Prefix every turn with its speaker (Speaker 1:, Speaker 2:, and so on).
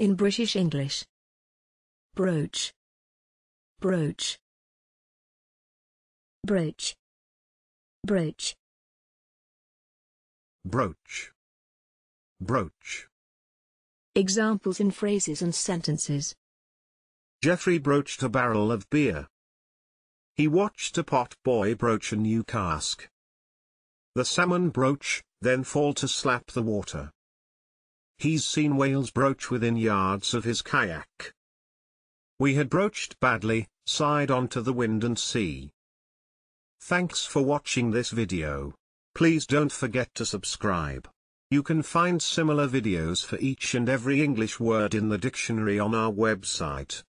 Speaker 1: In British English. Broach. Broach. Broach. Broach.
Speaker 2: Broach. Broach.
Speaker 1: Examples in phrases and sentences.
Speaker 2: Geoffrey broached a barrel of beer. He watched a pot boy broach a new cask. The salmon broach, then fall to slap the water. He's seen whales broach within yards of his kayak. We had broached badly, side onto the wind and sea. Thanks for watching this video. Please don't forget to subscribe. You can find similar videos for each and every English word in the dictionary on our website.